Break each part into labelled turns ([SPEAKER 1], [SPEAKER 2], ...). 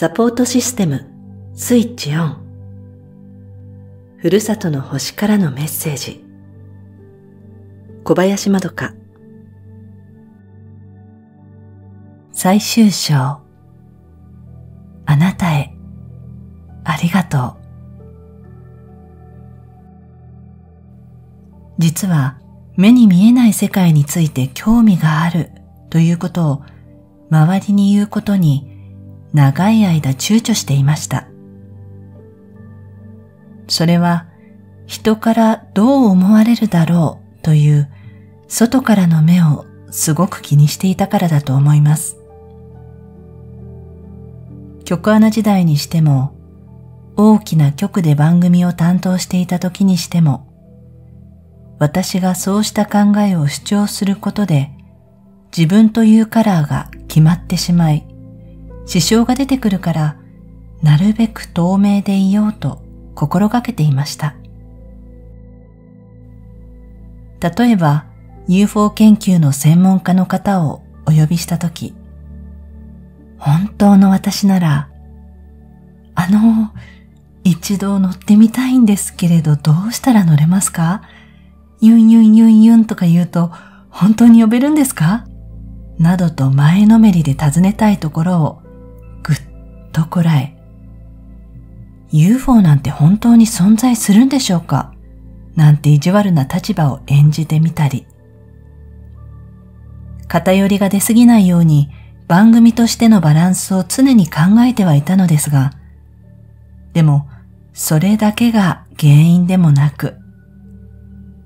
[SPEAKER 1] サポートシステムスイッチオン。ふるさとの星からのメッセージ。小林まどか。最終章。あなたへ。ありがとう。実は目に見えない世界について興味があるということを周りに言うことに長い間躊躇していました。それは人からどう思われるだろうという外からの目をすごく気にしていたからだと思います。局アナ時代にしても大きな局で番組を担当していた時にしても私がそうした考えを主張することで自分というカラーが決まってしまい支障が出てくるから、なるべく透明でいようと心がけていました。例えば、UFO 研究の専門家の方をお呼びしたとき、本当の私なら、あの、一度乗ってみたいんですけれどどうしたら乗れますか？ユンユンユンユンとか言うと本当に呼べるんですか？などと前のめりで尋ねたいところをとこらえ、UFO なんて本当に存在するんでしょうか？なんて意地悪な立場を演じてみたり、偏りが出すぎないように番組としてのバランスを常に考えてはいたのですが、でもそれだけが原因でもなく、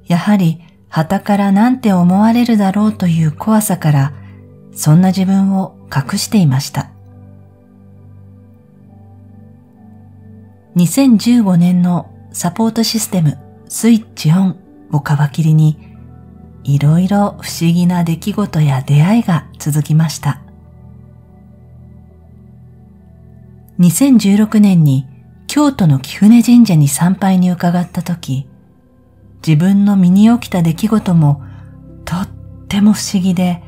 [SPEAKER 1] やはり旗からなんて思われるだろうという怖さから、そんな自分を隠していました。2015年のサポートシステムスイッチオンを皮切りに、いろいろ不思議な出来事や出会いが続きました。2016年に京都の貴船神社に参拝に伺った時、自分の身に起きた出来事もとっても不思議で、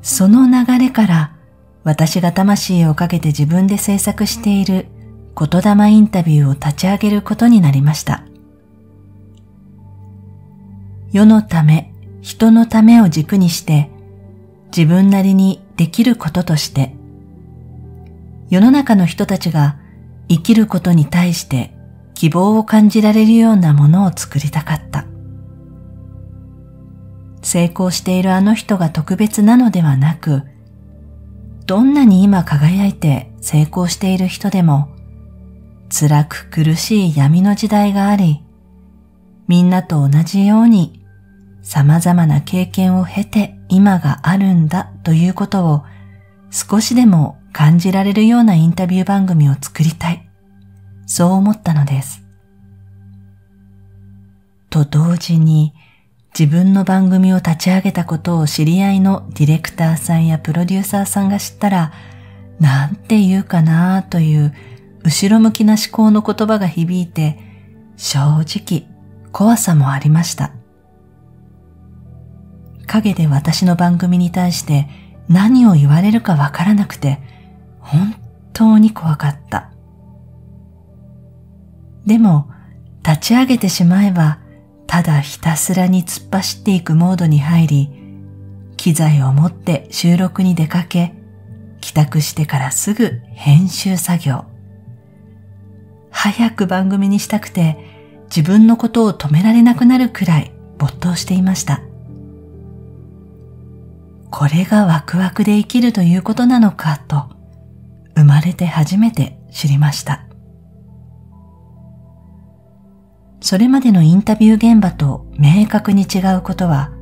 [SPEAKER 1] その流れから私が魂をかけて自分で制作している言霊インタビューを立ち上げることになりました。世のため、人のためを軸にして、自分なりにできることとして、世の中の人たちが生きることに対して希望を感じられるようなものを作りたかった。成功しているあの人が特別なのではなく、どんなに今輝いて成功している人でも、辛く苦しい闇の時代があり、みんなと同じように様々な経験を経て今があるんだということを少しでも感じられるようなインタビュー番組を作りたい。そう思ったのです。と同時に自分の番組を立ち上げたことを知り合いのディレクターさんやプロデューサーさんが知ったら、なんて言うかなという後ろ向きな思考の言葉が響いて、正直怖さもありました。影で私の番組に対して何を言われるかわからなくて、本当に怖かった。でも、立ち上げてしまえば、ただひたすらに突っ走っていくモードに入り、機材を持って収録に出かけ、帰宅してからすぐ編集作業。早く番組にしたくて自分のことを止められなくなるくらい没頭していました。これがワクワクで生きるということなのかと生まれて初めて知りました。それまでのインタビュー現場と明確に違うことは、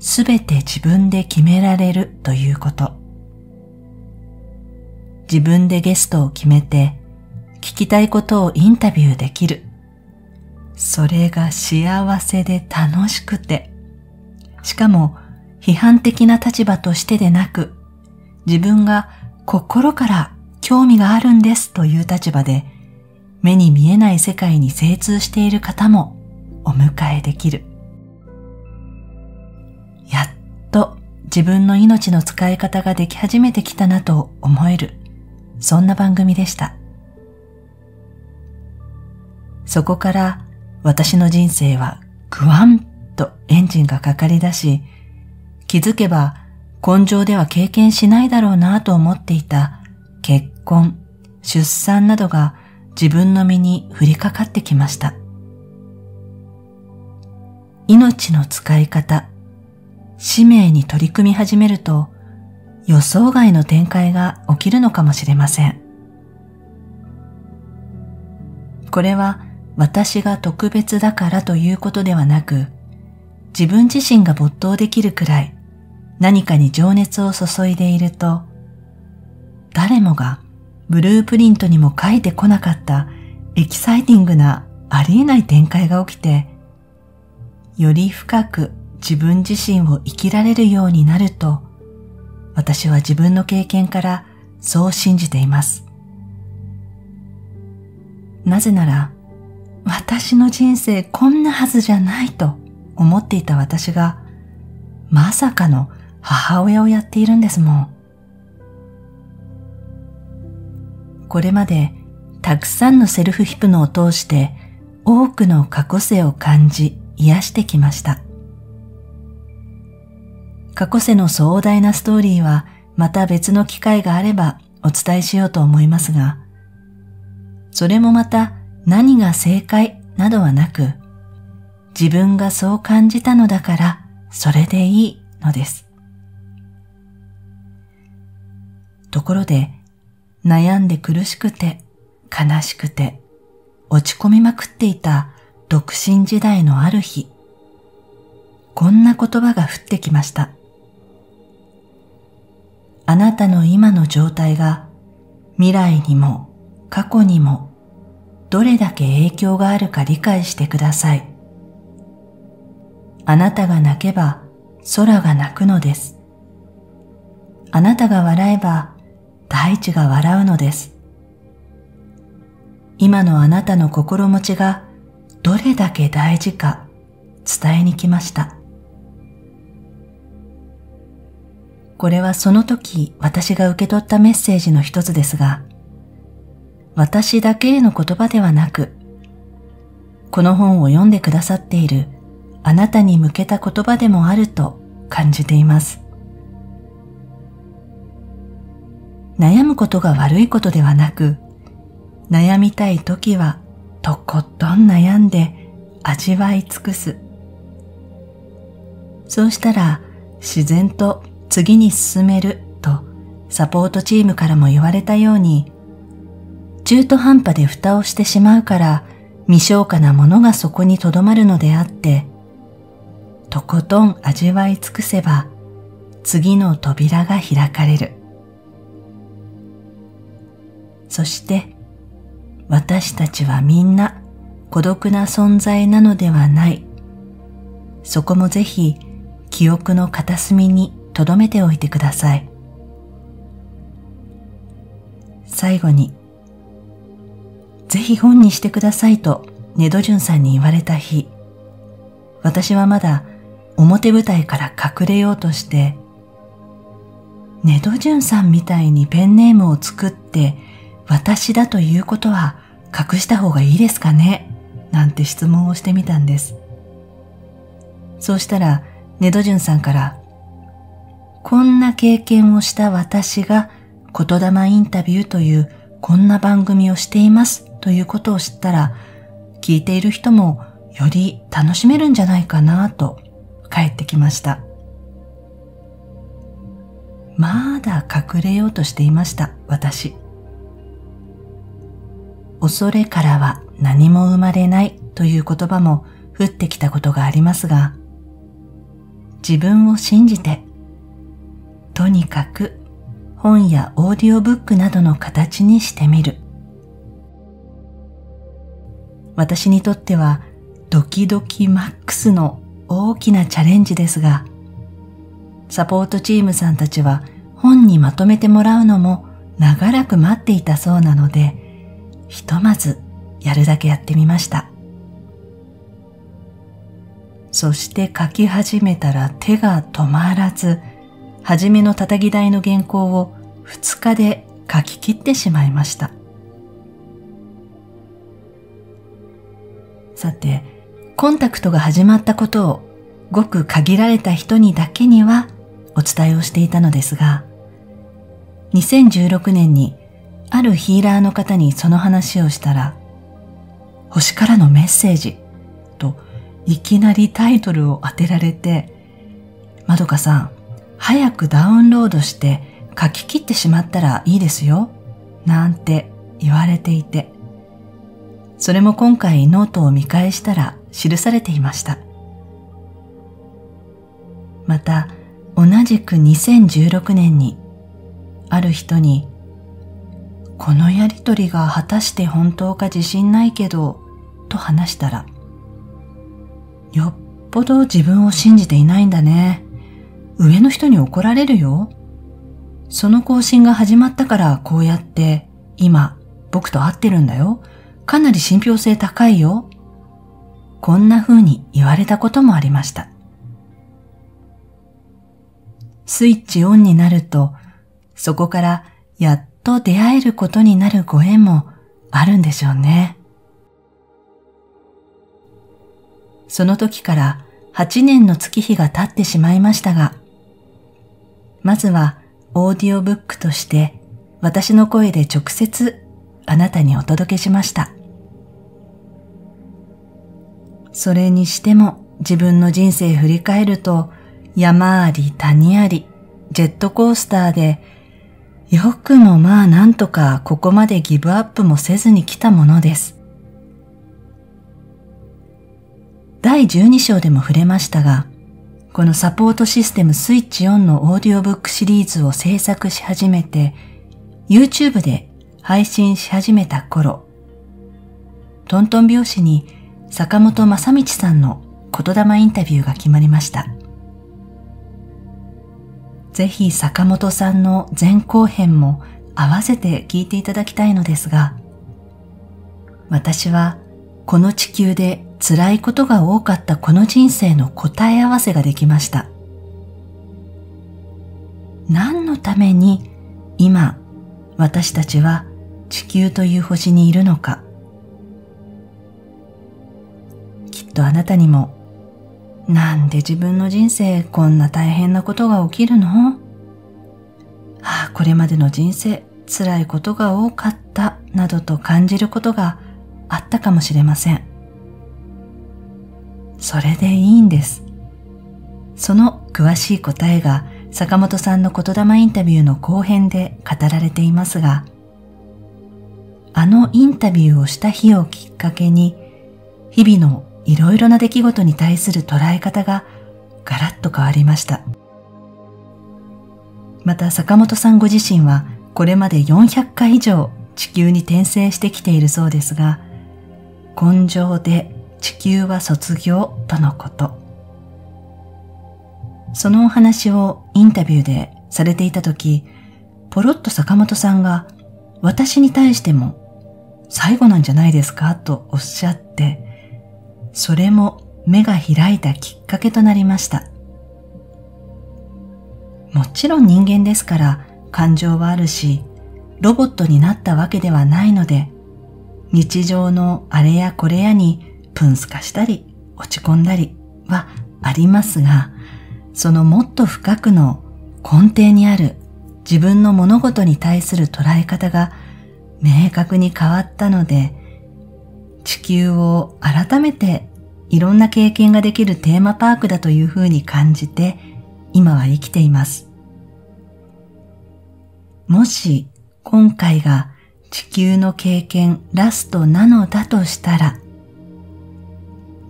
[SPEAKER 1] すべて自分で決められるということ。自分でゲストを決めて聞きたいことをインタビューできる。それが幸せで楽しくて、しかも批判的な立場としてでなく、自分が心から興味があるんですという立場で、目に見えない世界に精通している方もお迎えできる。やっと自分の命の使い方ができ始めてきたなと思える。そんな番組でした。そこから私の人生はグワンとエンジンがかかり出し、気づけば根性では経験しないだろうなと思っていた結婚、出産などが自分の身に降りかかってきました。命の使い方、使命に取り組み始めると予想外の展開が起きるのかもしれません。これは私が特別だからということではなく、自分自身が没頭できるくらい何かに情熱を注いでいると、誰もがブループリントにも書いてこなかったエキサイティングなありえない展開が起きて、より深く自分自身を生きられるようになると、私は自分の経験からそう信じています。なぜなら、私の人生こんなはずじゃないと思っていた私が、まさかの母親をやっているんですもん。これまでたくさんのセルフヒプノを通して多くの過去性を感じ癒してきました。過去世の壮大なストーリーはまた別の機会があればお伝えしようと思いますが、それもまた何が正解などはなく、自分がそう感じたのだからそれでいいのです。ところで、悩んで苦しくて悲しくて落ち込みまくっていた独身時代のある日、こんな言葉が降ってきました。あなたの今の状態が未来にも過去にもどれだけ影響があるか理解してください。あなたが泣けば空が泣くのです。あなたが笑えば大地が笑うのです。今のあなたの心持ちがどれだけ大事か伝えに来ました。これはその時私が受け取ったメッセージの一つですが、私だけへの言葉ではなく、この本を読んでくださっているあなたに向けた言葉でもあると感じています。悩むことが悪いことではなく、悩みたい時はとことん悩んで味わい尽くす。そうしたら自然と次に進めるとサポートチームからも言われたように中途半端で蓋をしてしまうから未消化なものがそこにとどまるのであって、とことん味わい尽くせば次の扉が開かれる。そして私たちはみんな孤独な存在なのではない。そこもぜひ記憶の片隅に留めておいてください。最後にぜひ本にしてくださいとネドジュンさんに言われた日、私はまだ表舞台から隠れようとして、ネドジュンさんみたいにペンネームを作って私だということは隠した方がいいですかね？なんて質問をしてみたんです。そうしたら、ネドジュンさんから、こんな経験をした私が言霊インタビューというこんな番組をしています。ということを知ったら、聞いている人もより楽しめるんじゃないかなと帰ってきました。まだ隠れようとしていました、私。恐れからは何も生まれないという言葉も降ってきたことがありますが、自分を信じて、とにかく本やオーディオブックなどの形にしてみる。私にとってはドキドキマックスの大きなチャレンジですが、サポートチームさんたちは本にまとめてもらうのも長らく待っていたそうなので、ひとまずやるだけやってみました。そして書き始めたら手が止まらず、はじめの叩き台の原稿を2日で書き切ってしまいました。さて、コンタクトが始まったことをごく限られた人にだけにはお伝えをしていたのですが、2016年にあるヒーラーの方にその話をしたら、星からのメッセージといきなりタイトルを当てられて、まどかさん、早くダウンロードして書き切ってしまったらいいですよ、なんて言われていて、それも今回ノートを見返したら記されていました。また、同じく2016年に、ある人に、このやりとりが果たして本当か自信ないけど、と話したら、よっぽど自分を信じていないんだね。上の人に怒られるよ。その更新が始まったからこうやって今僕と会ってるんだよ。かなり信憑性高いよ。こんな風に言われたこともありました。スイッチオンになると、そこからやっと出会えることになるご縁もあるんでしょうね。その時から8年の月日が経ってしまいましたが、まずはオーディオブックとして私の声で直接あなたにお届けしました。それにしても自分の人生振り返ると山あり谷ありジェットコースターでよくもまあなんとかここまでギブアップもせずに来たものです。第12章でも触れましたが、このサポートシステムスイッチオンのオーディオブックシリーズを制作し始めて、YouTube で配信し始めた頃、トントン拍子に坂本正道さんの言霊インタビューが決まりました。ぜひ坂本さんの前後編も合わせて聞いていただきたいのですが、私はこの地球で辛いことが多かったこの人生の答え合わせができました。何のために今私たちは地球という星にいるのか。とあなたにもなんで自分の人生こんな大変なことが起きるの？ああ、これまでの人生辛いことが多かったなどと感じることがあったかもしれません。それでいいんです。その詳しい答えが坂本さんの言霊インタビューの後編で語られていますが、あのインタビューをした日をきっかけに、日々のいろいろな出来事に対する捉え方がガラッと変わりました。また坂本さんご自身はこれまで400回以上地球に転生してきているそうですが、根性で地球は卒業とのこと。そのお話をインタビューでされていたとき、ポロッと坂本さんが私に対しても最後なんじゃないですか？とおっしゃって、それも目が開いたきっかけとなりました。もちろん人間ですから感情はあるし、ロボットになったわけではないので、日常のあれやこれやにプンスカしたり落ち込んだりはありますが、そのもっと深くの根底にある自分の物事に対する捉え方が明確に変わったので、地球を改めていろんな経験ができるテーマパークだというふうに感じて今は生きています。もし今回が地球の経験ラストなのだとしたら、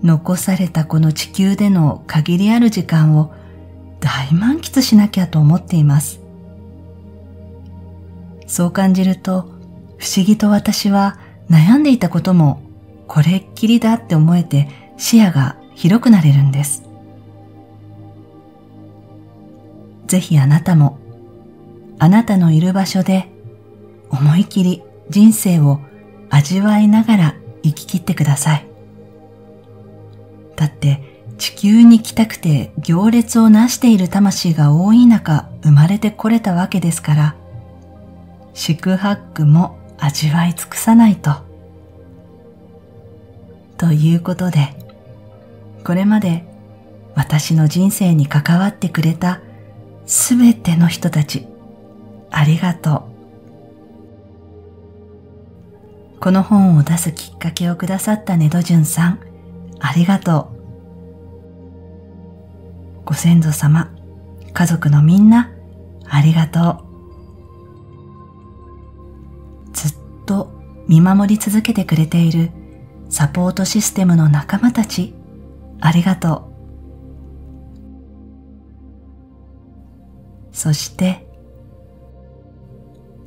[SPEAKER 1] 残されたこの地球での限りある時間を大満喫しなきゃと思っています。そう感じると不思議と私は悩んでいたこともこれっきりだって思えて視野が広くなれるんです。ぜひあなたもあなたのいる場所で思い切り人生を味わいながら生き切ってください。だって地球に来たくて行列をなしている魂が多い中生まれてこれたわけですから、四苦八苦も味わい尽くさないと。ということで、これまで私の人生に関わってくれたすべての人たち、ありがとう。この本を出すきっかけをくださったネドジュンさん、ありがとう。ご先祖様、家族のみんな、ありがとう。ずっと見守り続けてくれているサポートシステムの仲間たち、ありがとう。そして、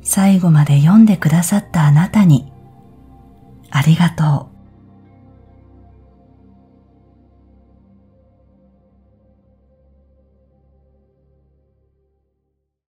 [SPEAKER 1] 最後まで読んでくださったあなたに、ありがとう。